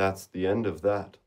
that's the end of that.